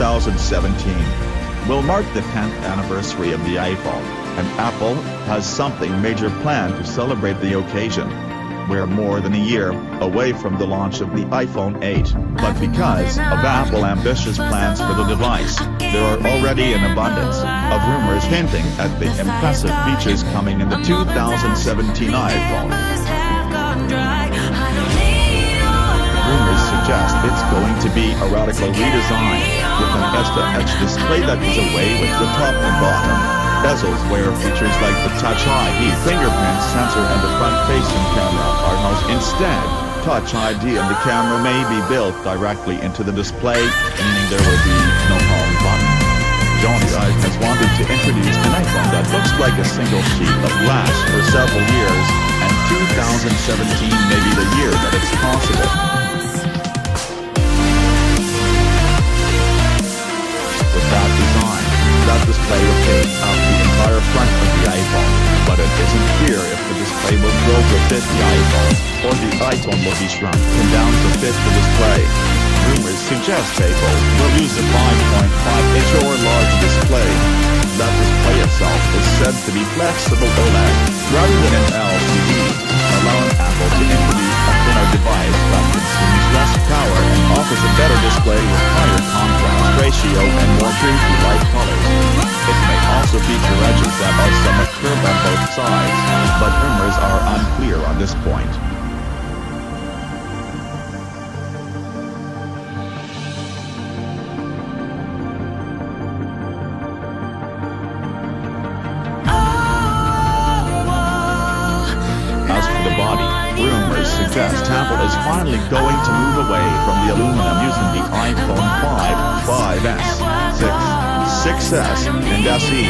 2017 will mark the 10th anniversary of the iPhone, and Apple has something major planned to celebrate the occasion. We're more than a year away from the launch of the iPhone 8, but because of Apple's ambitious plans for the device, there are already an abundance of rumors hinting at the impressive features coming in the 2017 iPhone. Suggest it's going to be a radical redesign, with an edge-to-edge display that is away with the top and bottom. Bezels where features like the Touch ID fingerprint sensor and the front-facing camera are not instead. Touch ID and the camera may be built directly into the display, meaning there will be no home button. Ive has wanted to introduce an iPhone that looks like a single sheet of glass for several years, and 2017 may be the year that it's possible. That display will take out the entire front of the iPhone, but it isn't clear if the display will grow to fit the iPhone, or the iPhone will be shrunken down to fit the display. Rumors suggest Apple will use a 5.5-inch or larger display. That display itself is said to be flexible OLED, rather than an LCD, allowing Apple to introduce a thinner device that consumes less power and offers a better display with ratio and more to light colors. It may also feature edges that are somewhat curved on both sides, but rumors are unclear on this point. Rumors suggest Apple is finally going to move away from the aluminum using the iPhone 5, 5S, 6, 6S, and SE,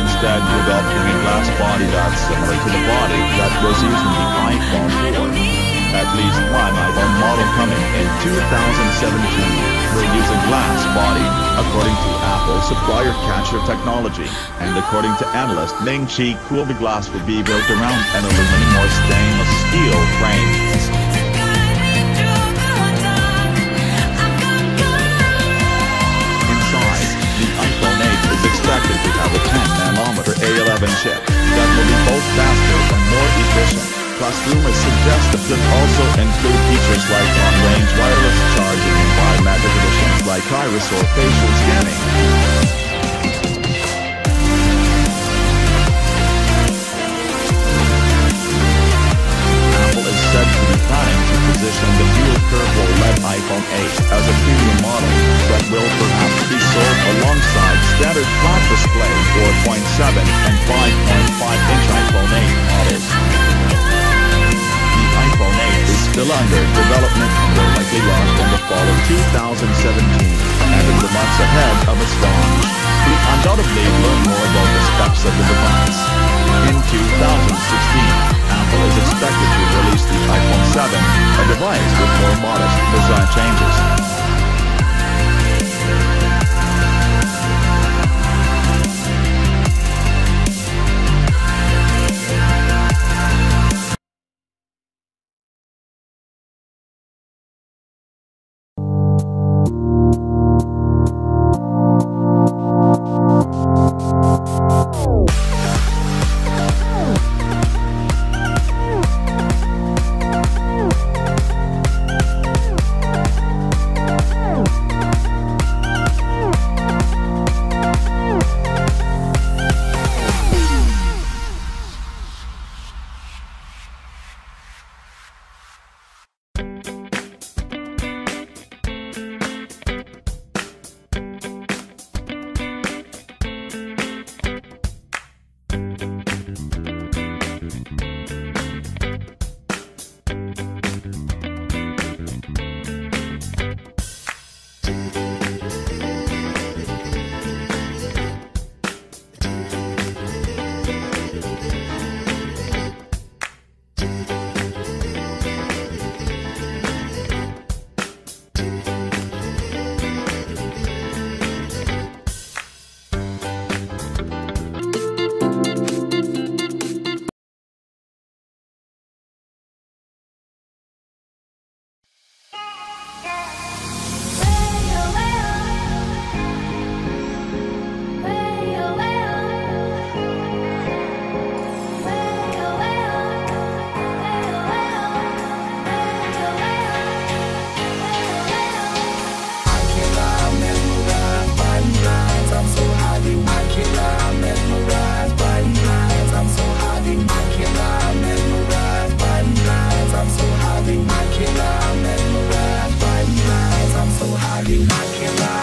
instead adopting a glass body that's similar to the body that was used in the iPhone 4. At least one iPhone model coming in 2017 will use a glass body, according to Apple supplier Catcher Technology, and according to analyst Ming Chi Kuo the glass will be built around an aluminum or stainless steel frame. Inside, the iPhone 8 is expected to have a 10nanometer A11 chip that will be both efficient. Plus rumors suggest it could also include features like long-range wireless charging and biometric additions like iris or facial scanning. Apple is said to be planning to position the dual-curve OLED iPhone 8 as a premium model that will perhaps be sold alongside standard flat display 4.7 and 5.5-inch iPhone 8 is still under development will likely launch in the fall of 2017, and in the months ahead of its launch, we undoubtedly learn more about the specs of the device. In 2016, Apple is expected to release the iPhone 7, a device with more modest design changes. like